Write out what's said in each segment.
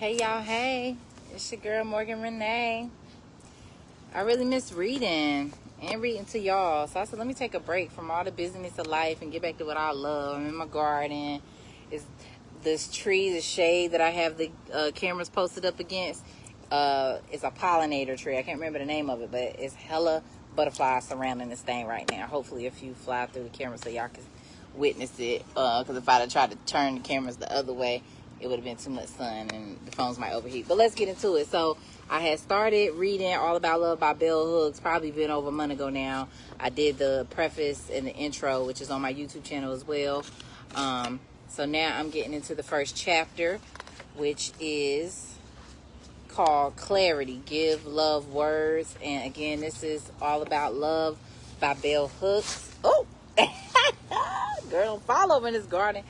Hey y'all, hey. It's your girl Morgan Renee. I really miss reading and reading to y'all. So I said, let me take a break from all the busyness of life and get back to what I love. I'm in my garden. It's this tree, the shade that I have the uh, cameras posted up against. Uh, it's a pollinator tree. I can't remember the name of it, but it's hella butterflies surrounding this thing right now. Hopefully, a few fly through the camera so y'all can witness it. Because uh, if I'd have tried to turn the cameras the other way, it would have been too much sun and the phones might overheat. But let's get into it. So I had started reading All About Love by Bell Hooks, probably been over a month ago now. I did the preface and the intro, which is on my YouTube channel as well. Um, so now I'm getting into the first chapter, which is called Clarity Give Love Words. And again, this is All About Love by Bell Hooks. Oh! Girl, fall in this garden.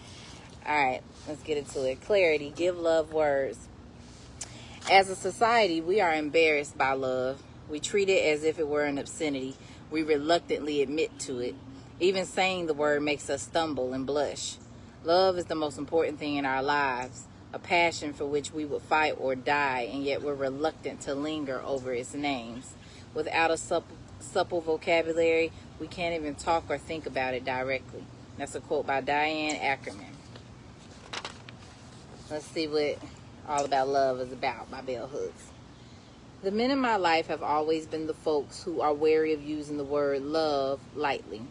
All right, let's get into it. Clarity, give love words. As a society, we are embarrassed by love. We treat it as if it were an obscenity. We reluctantly admit to it. Even saying the word makes us stumble and blush. Love is the most important thing in our lives, a passion for which we would fight or die, and yet we're reluctant to linger over its names. Without a supple, supple vocabulary, we can't even talk or think about it directly. That's a quote by Diane Ackerman. Let's see what All About Love is about by Bell Hooks. The men in my life have always been the folks who are wary of using the word love lightly.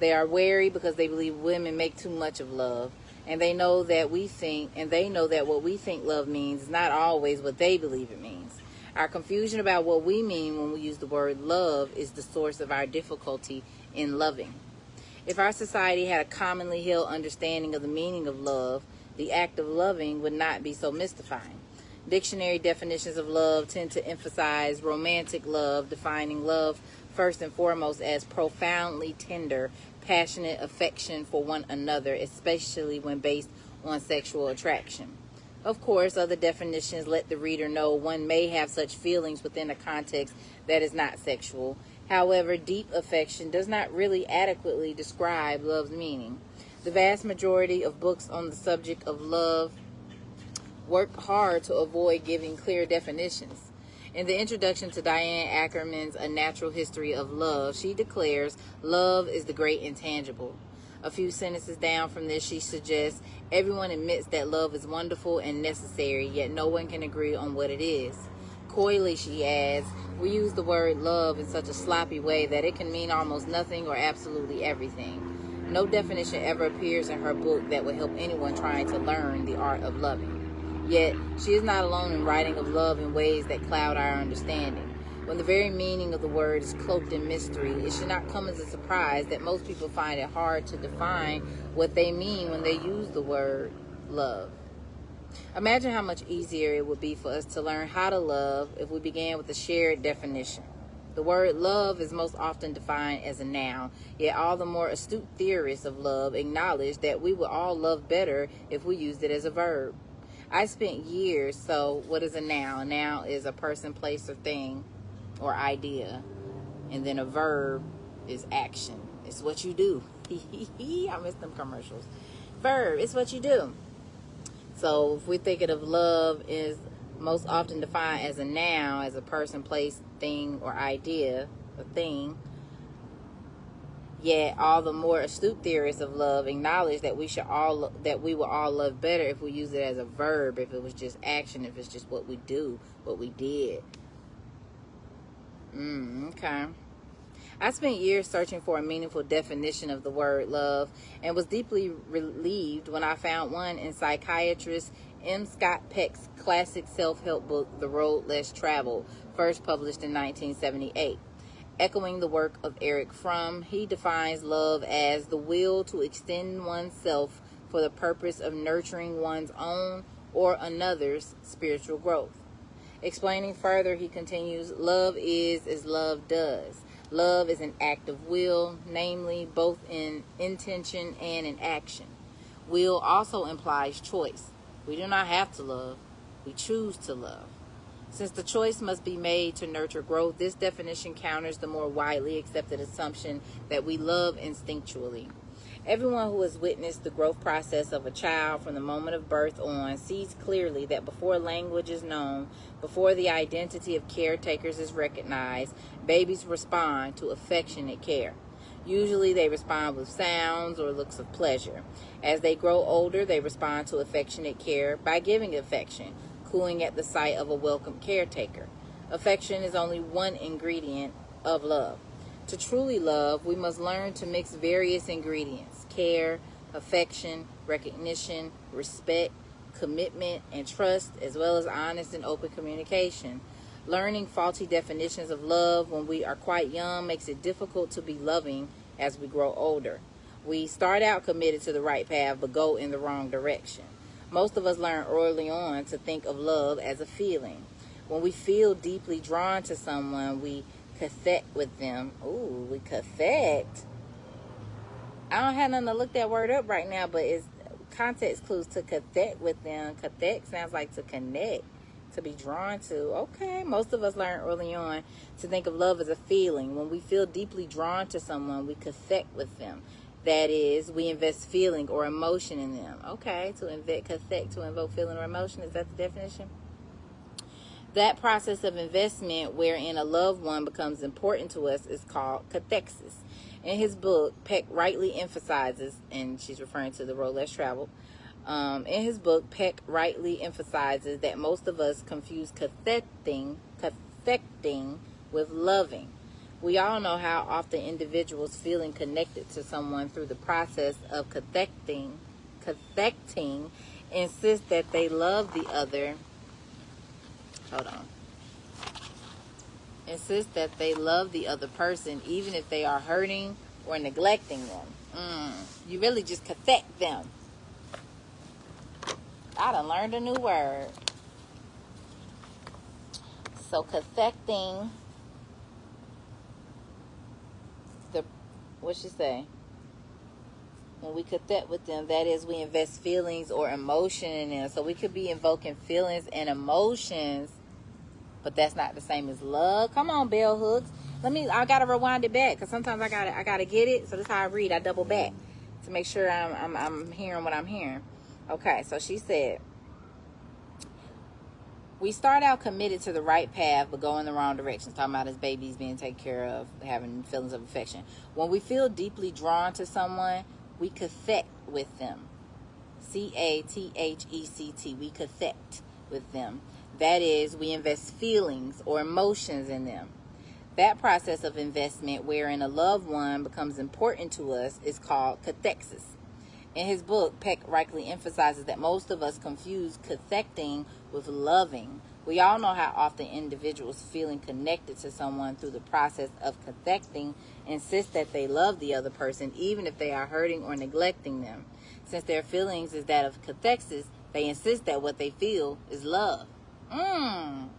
They are wary because they believe women make too much of love. And they know that we think, and they know that what we think love means is not always what they believe it means. Our confusion about what we mean when we use the word love is the source of our difficulty in loving. If our society had a commonly held understanding of the meaning of love, the act of loving would not be so mystifying. Dictionary definitions of love tend to emphasize romantic love, defining love first and foremost as profoundly tender, passionate affection for one another, especially when based on sexual attraction. Of course, other definitions let the reader know one may have such feelings within a context that is not sexual. However, deep affection does not really adequately describe love's meaning. The vast majority of books on the subject of love work hard to avoid giving clear definitions. In the introduction to Diane Ackerman's A Natural History of Love, she declares love is the great intangible. A few sentences down from this, she suggests everyone admits that love is wonderful and necessary, yet no one can agree on what it is. Coyly, she adds, we use the word love in such a sloppy way that it can mean almost nothing or absolutely everything. No definition ever appears in her book that would help anyone trying to learn the art of loving. Yet, she is not alone in writing of love in ways that cloud our understanding. When the very meaning of the word is cloaked in mystery, it should not come as a surprise that most people find it hard to define what they mean when they use the word love. Imagine how much easier it would be for us to learn how to love if we began with a shared definition. The word love is most often defined as a noun, yet all the more astute theorists of love acknowledge that we would all love better if we used it as a verb. I spent years, so what is a noun? A noun is a person, place, or thing or idea. And then a verb is action. It's what you do. I miss them commercials. Verb, it's what you do. So if we're thinking of love is most often defined as a noun, as a person, place, thing, or idea, a thing. Yet all the more astute theorists of love acknowledge that we should all that we will all love better if we use it as a verb, if it was just action, if it's just what we do, what we did. Mm, okay. I spent years searching for a meaningful definition of the word love and was deeply relieved when I found one in psychiatrist M. Scott Peck's classic self help book, The Road Less Traveled, first published in 1978. Echoing the work of Erich Fromm, he defines love as the will to extend oneself for the purpose of nurturing one's own or another's spiritual growth. Explaining further, he continues Love is as love does. Love is an act of will, namely both in intention and in action. Will also implies choice. We do not have to love, we choose to love. Since the choice must be made to nurture growth, this definition counters the more widely accepted assumption that we love instinctually. Everyone who has witnessed the growth process of a child from the moment of birth on sees clearly that before language is known, before the identity of caretakers is recognized, babies respond to affectionate care. Usually they respond with sounds or looks of pleasure. As they grow older, they respond to affectionate care by giving affection, cooing at the sight of a welcome caretaker. Affection is only one ingredient of love. To truly love, we must learn to mix various ingredients care, affection, recognition, respect, commitment, and trust, as well as honest and open communication. Learning faulty definitions of love when we are quite young makes it difficult to be loving as we grow older. We start out committed to the right path but go in the wrong direction. Most of us learn early on to think of love as a feeling. When we feel deeply drawn to someone, we cathect with them. Ooh, we cathect. I don't have nothing to look that word up right now, but it's context clues to cathect with them. Cathect sounds like to connect, to be drawn to. Okay, most of us learn early on to think of love as a feeling. When we feel deeply drawn to someone, we cathect with them. That is, we invest feeling or emotion in them. Okay, to invest cathect, to invoke feeling or emotion. Is that the definition? That process of investment wherein a loved one becomes important to us is called cathexis. In his book, Peck rightly emphasizes, and she's referring to the road less traveled. Um, in his book, Peck rightly emphasizes that most of us confuse cathecting, cathecting with loving. We all know how often individuals feeling connected to someone through the process of cathecting, cathecting insist that they love the other Hold on. Insist that they love the other person even if they are hurting or neglecting them. Mm. You really just cathect them. I done learned a new word. So cathecting the what she say? When we cathect with them, that is we invest feelings or emotion in them. So we could be invoking feelings and emotions but that's not the same as love. Come on, bell hooks. Let me. I gotta rewind it back because sometimes I gotta. I gotta get it. So this is how I read. I double back to make sure I'm, I'm. I'm hearing what I'm hearing. Okay. So she said. We start out committed to the right path, but go in the wrong direction. Talking about his babies being taken care of, having feelings of affection. When we feel deeply drawn to someone, we cathect with them. C A T H E C T. We cathect with them. That is, we invest feelings or emotions in them. That process of investment, wherein a loved one becomes important to us, is called cathexis. In his book, Peck rightly emphasizes that most of us confuse cathecting with loving. We all know how often individuals feeling connected to someone through the process of cathecting insist that they love the other person even if they are hurting or neglecting them. Since their feelings is that of cathexis, they insist that what they feel is love. Mm.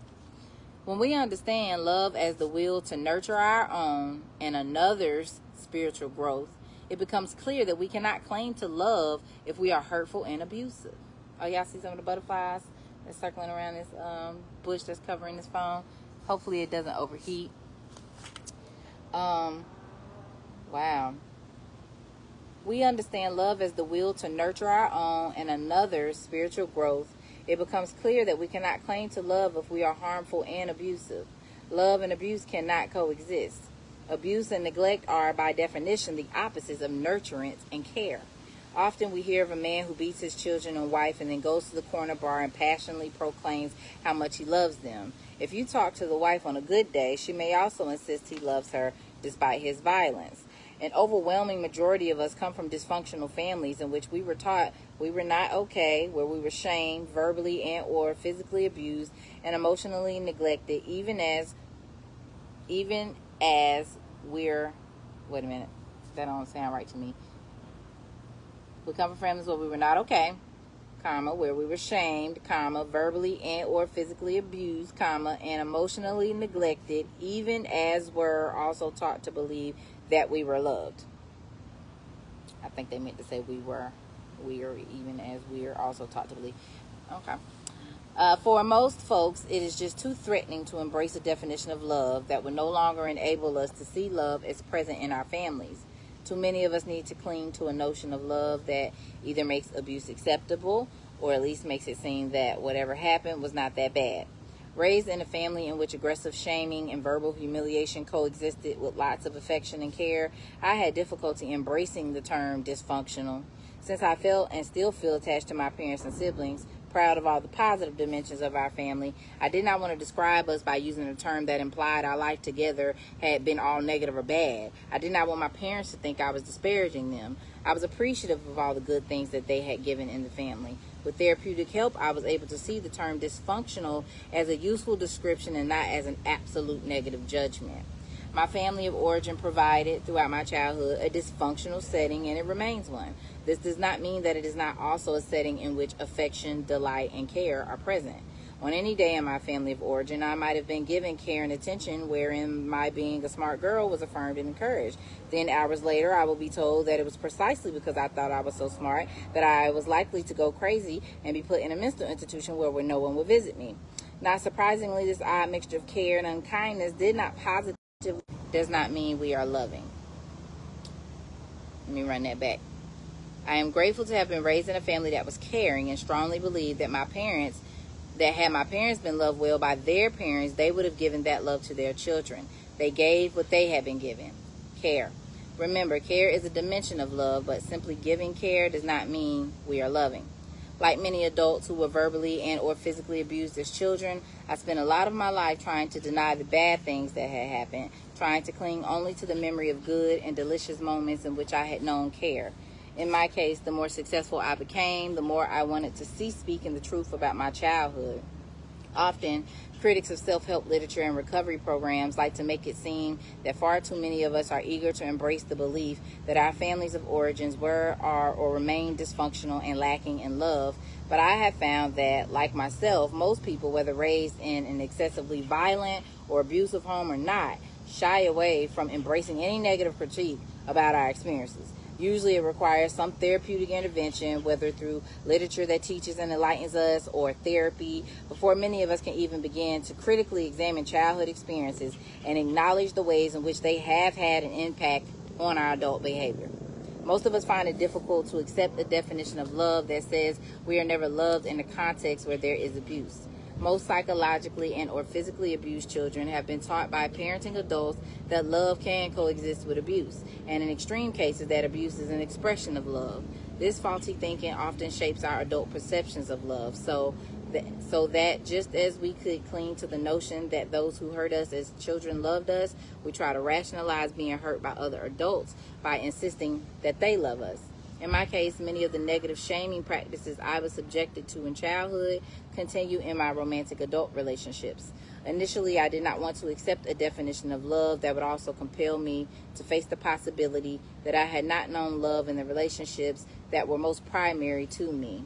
When we understand love as the will to nurture our own and another's spiritual growth, it becomes clear that we cannot claim to love if we are hurtful and abusive. Oh, y'all see some of the butterflies that's circling around this um, bush that's covering this phone? Hopefully, it doesn't overheat. Um, wow. We understand love as the will to nurture our own and another's spiritual growth it becomes clear that we cannot claim to love if we are harmful and abusive. Love and abuse cannot coexist. Abuse and neglect are, by definition, the opposites of nurturance and care. Often we hear of a man who beats his children and wife and then goes to the corner bar and passionately proclaims how much he loves them. If you talk to the wife on a good day, she may also insist he loves her despite his violence. An overwhelming majority of us come from dysfunctional families in which we were taught we were not okay, where we were shamed, verbally and or physically abused, and emotionally neglected, even as even as we're wait a minute, that don't sound right to me. We come from families where we were not okay, comma, where we were shamed, comma, verbally and or physically abused, comma, and emotionally neglected, even as we're also taught to believe that we were loved. I think they meant to say we were, we are even as we are also taught to believe. Okay. Uh, for most folks, it is just too threatening to embrace a definition of love that would no longer enable us to see love as present in our families. Too many of us need to cling to a notion of love that either makes abuse acceptable or at least makes it seem that whatever happened was not that bad. Raised in a family in which aggressive shaming and verbal humiliation coexisted with lots of affection and care, I had difficulty embracing the term dysfunctional. Since I felt and still feel attached to my parents and siblings, proud of all the positive dimensions of our family. I did not want to describe us by using a term that implied our life together had been all negative or bad. I did not want my parents to think I was disparaging them. I was appreciative of all the good things that they had given in the family. With therapeutic help, I was able to see the term dysfunctional as a useful description and not as an absolute negative judgment. My family of origin provided throughout my childhood a dysfunctional setting, and it remains one. This does not mean that it is not also a setting in which affection, delight, and care are present. On any day in my family of origin, I might have been given care and attention wherein my being a smart girl was affirmed and encouraged. Then, hours later, I will be told that it was precisely because I thought I was so smart that I was likely to go crazy and be put in a mental institution where, no one would visit me. Not surprisingly, this odd mixture of care and unkindness did not positively does not mean we are loving. Let me run that back. I am grateful to have been raised in a family that was caring and strongly believe that my parents, that had my parents been loved well by their parents, they would have given that love to their children. They gave what they had been given care. Remember, care is a dimension of love, but simply giving care does not mean we are loving. Like many adults who were verbally and or physically abused as children, I spent a lot of my life trying to deny the bad things that had happened, trying to cling only to the memory of good and delicious moments in which I had known care. In my case, the more successful I became, the more I wanted to cease speaking the truth about my childhood. Often, critics of self help literature and recovery programs like to make it seem that far too many of us are eager to embrace the belief that our families of origins were, are, or remain dysfunctional and lacking in love. But I have found that, like myself, most people, whether raised in an excessively violent or abusive home or not, shy away from embracing any negative critique about our experiences. Usually, it requires some therapeutic intervention, whether through literature that teaches and enlightens us or therapy, before many of us can even begin to critically examine childhood experiences and acknowledge the ways in which they have had an impact on our adult behavior. Most of us find it difficult to accept the definition of love that says we are never loved in a context where there is abuse. Most psychologically and or physically abused children have been taught by parenting adults that love can coexist with abuse, and in extreme cases that abuse is an expression of love. This faulty thinking often shapes our adult perceptions of love. So that, so that just as we could cling to the notion that those who hurt us as children loved us, we try to rationalize being hurt by other adults by insisting that they love us. In my case, many of the negative shaming practices I was subjected to in childhood continue in my romantic adult relationships. Initially, I did not want to accept a definition of love that would also compel me to face the possibility that I had not known love in the relationships that were most primary to me.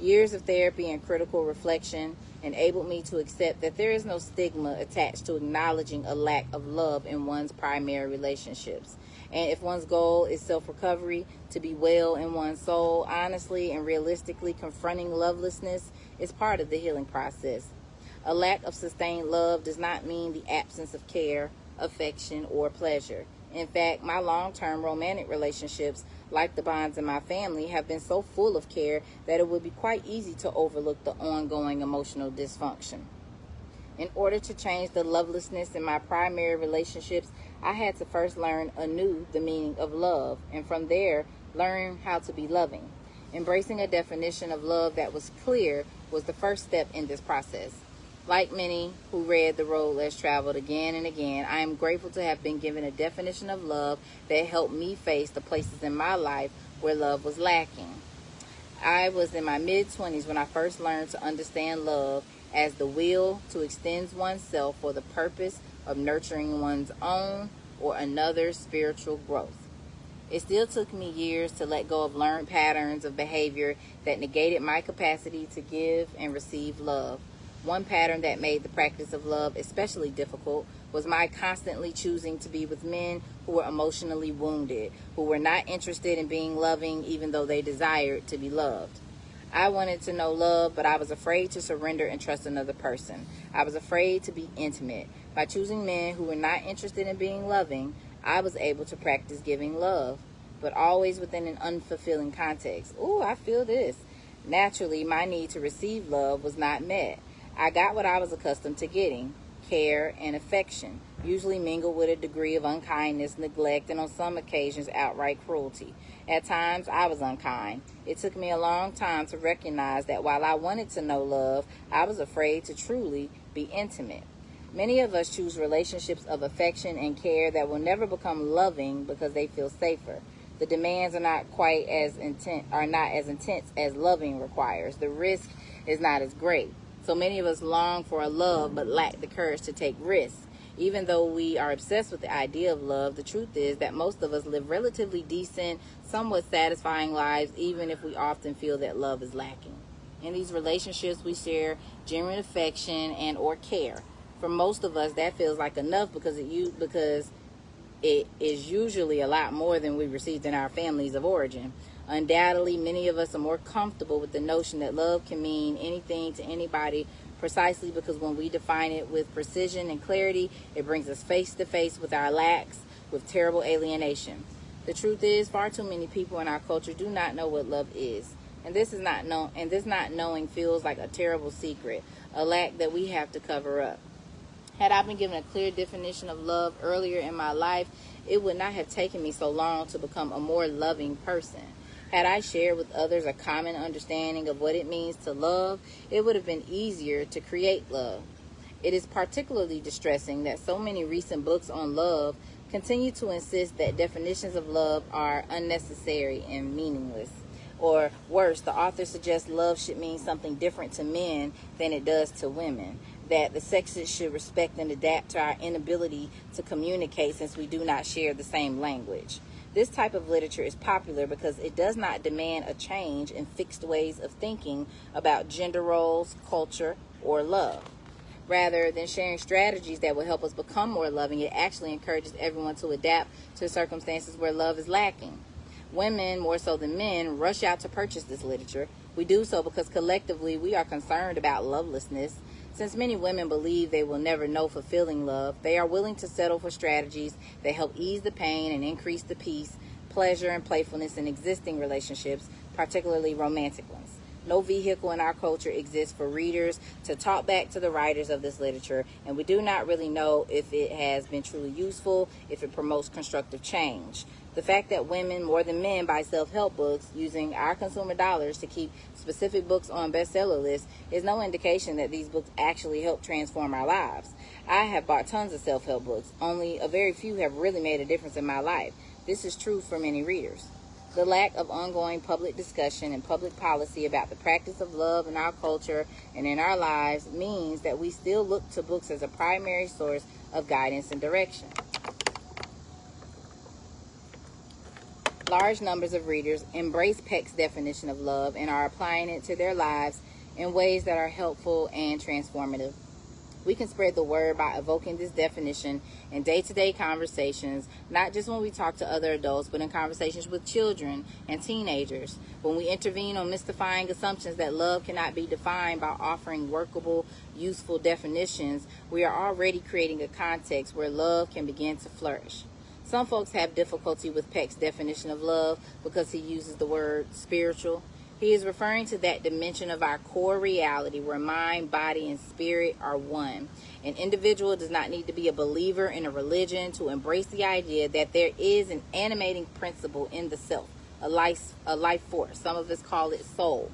Years of therapy and critical reflection enabled me to accept that there is no stigma attached to acknowledging a lack of love in one's primary relationships. And if one's goal is self recovery, to be well in one's soul, honestly and realistically confronting lovelessness is part of the healing process. A lack of sustained love does not mean the absence of care, affection, or pleasure. In fact, my long term romantic relationships, like the bonds in my family, have been so full of care that it would be quite easy to overlook the ongoing emotional dysfunction. In order to change the lovelessness in my primary relationships, I had to first learn anew the meaning of love, and from there, learn how to be loving. Embracing a definition of love that was clear was the first step in this process. Like many who read The Road Less Traveled again and again, I am grateful to have been given a definition of love that helped me face the places in my life where love was lacking. I was in my mid 20s when I first learned to understand love as the will to extend oneself for the purpose of nurturing one's own or another's spiritual growth. It still took me years to let go of learned patterns of behavior that negated my capacity to give and receive love. One pattern that made the practice of love especially difficult was my constantly choosing to be with men who were emotionally wounded, who were not interested in being loving even though they desired to be loved. I wanted to know love, but I was afraid to surrender and trust another person. I was afraid to be intimate. By choosing men who were not interested in being loving, I was able to practice giving love. but always within an unfulfilling context. Ooh, I feel this. Naturally, my need to receive love was not met. I got what I was accustomed to getting care and affection, usually mingled with a degree of unkindness, neglect, and on some occasions, outright cruelty. At times, I was unkind. It took me a long time to recognize that while I wanted to know love, I was afraid to truly be intimate. Many of us choose relationships of affection and care that will never become loving because they feel safer. The demands are not quite as intense are not as intense as loving requires. The risk is not as great. So many of us long for a love but lack the courage to take risks. Even though we are obsessed with the idea of love, the truth is that most of us live relatively decent, somewhat satisfying lives even if we often feel that love is lacking. In these relationships we share genuine affection and or care for most of us that feels like enough because it you because it is usually a lot more than we received in our families of origin. Undoubtedly, many of us are more comfortable with the notion that love can mean anything to anybody precisely because when we define it with precision and clarity, it brings us face to face with our lacks, with terrible alienation. The truth is, far too many people in our culture do not know what love is. And this is not known and this not knowing feels like a terrible secret, a lack that we have to cover up. Had I been given a clear definition of love earlier in my life, it would not have taken me so long to become a more loving person. Had I shared with others a common understanding of what it means to love, it would have been easier to create love. It is particularly distressing that so many recent books on love continue to insist that definitions of love are unnecessary and meaningless. Or worse, the author suggests love should mean something different to men than it does to women that the sexes should respect and adapt to our inability to communicate since we do not share the same language. This type of literature is popular because it does not demand a change in fixed ways of thinking about gender roles, culture, or love. Rather than sharing strategies that will help us become more loving, it actually encourages everyone to adapt to circumstances where love is lacking. Women, more so than men, rush out to purchase this literature. We do so because collectively we are concerned about lovelessness since many women believe they will never know fulfilling love, they are willing to settle for strategies that help ease the pain and increase the peace, pleasure, and playfulness in existing relationships, particularly romantic ones. No vehicle in our culture exists for readers to talk back to the writers of this literature, and we do not really know if it has been truly useful, if it promotes constructive change. The fact that women more than men buy self-help books using our consumer dollars to keep specific books on bestseller lists is no indication that these books actually help transform our lives. I have bought tons of self-help books, only a very few have really made a difference in my life. This is true for many readers. The lack of ongoing public discussion and public policy about the practice of love in our culture and in our lives means that we still look to books as a primary source of guidance and direction. Large numbers of readers embrace Peck's definition of love and are applying it to their lives in ways that are helpful and transformative. We can spread the word by evoking this definition in day to day conversations, not just when we talk to other adults, but in conversations with children and teenagers. When we intervene on mystifying assumptions that love cannot be defined by offering workable, useful definitions, we are already creating a context where love can begin to flourish. Some folks have difficulty with Peck's definition of love because he uses the word spiritual. He is referring to that dimension of our core reality where mind, body, and spirit are one. An individual does not need to be a believer in a religion to embrace the idea that there is an animating principle in the self, a life, a life force. Some of us call it soul.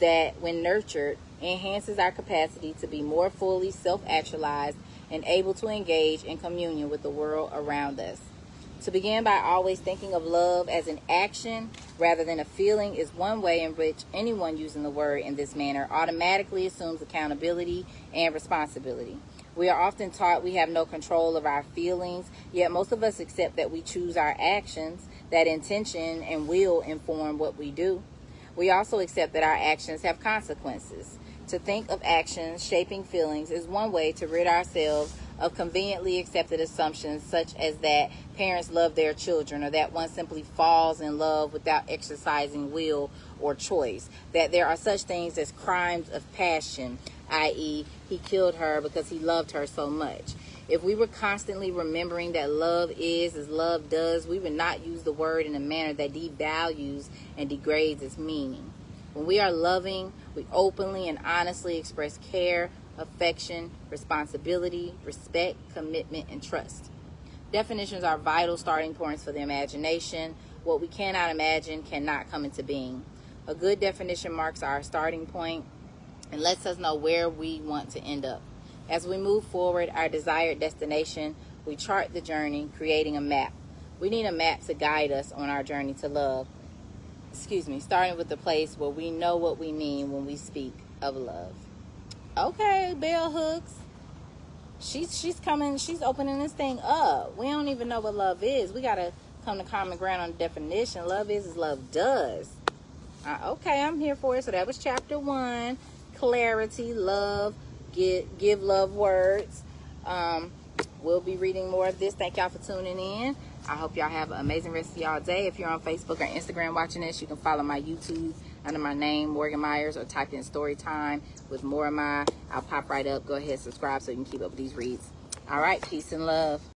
That, when nurtured, enhances our capacity to be more fully self actualized and able to engage in communion with the world around us. To begin by always thinking of love as an action rather than a feeling is one way in which anyone using the word in this manner automatically assumes accountability and responsibility. We are often taught we have no control of our feelings, yet most of us accept that we choose our actions, that intention and will inform what we do. We also accept that our actions have consequences. To think of actions shaping feelings is one way to rid ourselves of conveniently accepted assumptions such as that parents love their children or that one simply falls in love without exercising will or choice. That there are such things as crimes of passion, i.e., he killed her because he loved her so much. If we were constantly remembering that love is as love does, we would not use the word in a manner that devalues and degrades its meaning. When we are loving, we openly and honestly express care, affection, responsibility, respect, commitment, and trust. Definitions are vital starting points for the imagination. What we cannot imagine cannot come into being. A good definition marks our starting point and lets us know where we want to end up. As we move forward, our desired destination, we chart the journey, creating a map. We need a map to guide us on our journey to love. Excuse me, starting with the place where we know what we mean when we speak of love. Okay, bell hooks. She's she's coming. She's opening this thing up. We don't even know what love is. We gotta come to common ground on definition. Love is as love does. Uh, okay, I'm here for it. So that was chapter one. Clarity, love, give, give love words. Um, we'll be reading more of this. Thank y'all for tuning in. I hope y'all have an amazing rest of y'all day. If you're on Facebook or Instagram watching this, you can follow my YouTube under my name, Morgan Myers, or type in story time with more of my. I'll pop right up. Go ahead, subscribe so you can keep up with these reads. All right, peace and love.